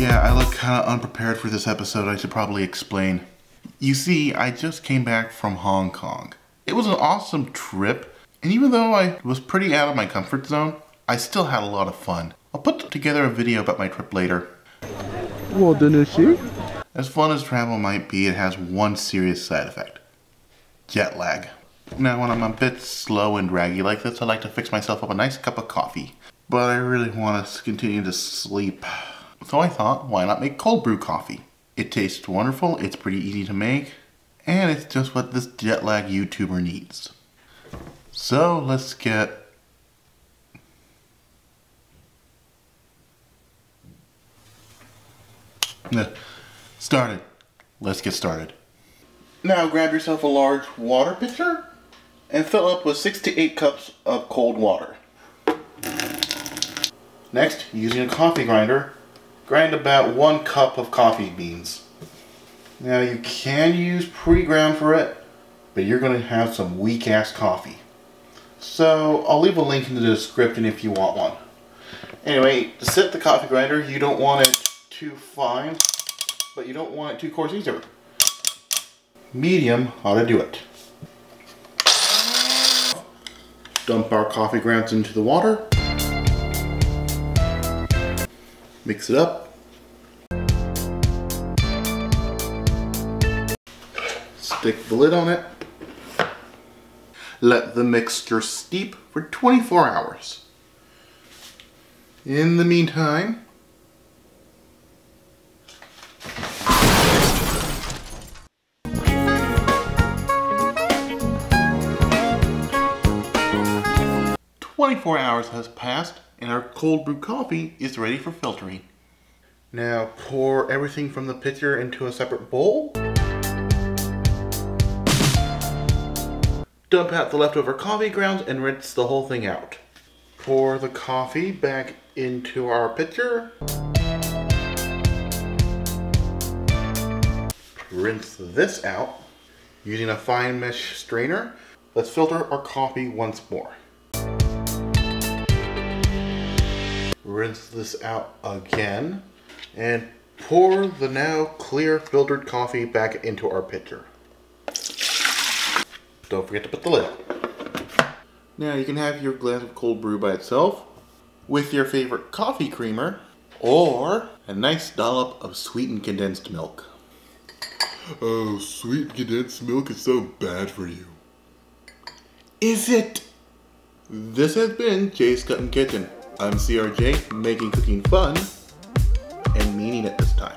Yeah, I look kind of unprepared for this episode. I should probably explain. You see, I just came back from Hong Kong. It was an awesome trip, and even though I was pretty out of my comfort zone, I still had a lot of fun. I'll put together a video about my trip later. Well, didn't she? As fun as travel might be, it has one serious side effect. Jet lag. Now, when I'm a bit slow and draggy like this, I like to fix myself up a nice cup of coffee. But I really want to continue to sleep. So I thought, why not make cold brew coffee? It tastes wonderful, it's pretty easy to make, and it's just what this jet lag YouTuber needs. So let's get started. Let's get started. Now grab yourself a large water pitcher and fill up with 6 to 8 cups of cold water. Next, using a coffee grinder, grind about 1 cup of coffee beans. Now you can use pre-ground for it, but you're going to have some weak ass coffee. So I'll leave a link in the description if you want one. Anyway, to set the coffee grinder, you don't want it too fine, but you don't want it too coarse either. Medium ought to do it. Dump our coffee grounds into the water. Mix it up. Stick the lid on it. Let the mixture steep for 24 hours. In the meantime, Twenty-four hours has passed and our cold brew coffee is ready for filtering. Now pour everything from the pitcher into a separate bowl. Dump out the leftover coffee grounds and rinse the whole thing out. Pour the coffee back into our pitcher. Rinse this out. Using a fine mesh strainer, let's filter our coffee once more. Rinse this out again and pour the now clear filtered coffee back into our pitcher. Don't forget to put the lid. Now you can have your glass of cold brew by itself, with your favorite coffee creamer, or a nice dollop of sweetened condensed milk. Oh, sweet condensed milk is so bad for you. Is it? This has been Chase Cuttin' Kitchen. I'm CRJ, making cooking fun, and meaning it this time.